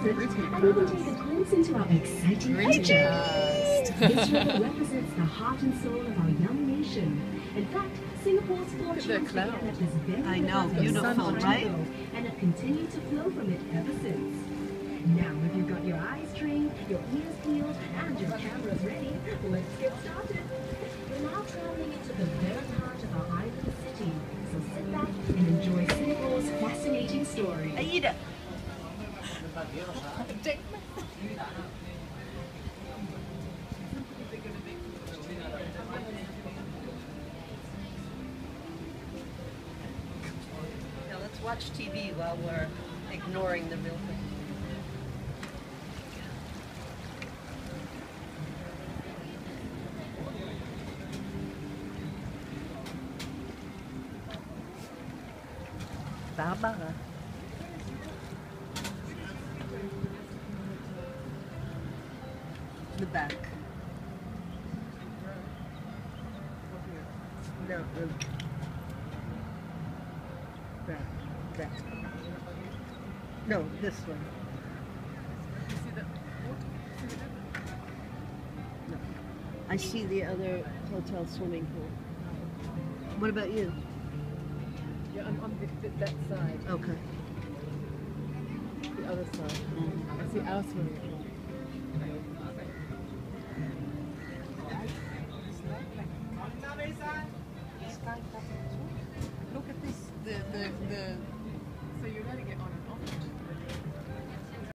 This river represents the heart and soul of our young nation. In fact, Singapore's began cloud. at this very I know, beautiful, right? ago And have continued to flow from it ever since. Now, if you've got your eyes trained, your ears peeled, and your cameras ready, let's get started. Now let's watch TV while we're ignoring the real thing. Barbara. The back. No, the back. Back. No, this one. No. I see the other hotel swimming pool. What about you? Yeah, I'm on the, that side, Okay. the other side. Mm. I see our swimming pool. Look at this, the, the, the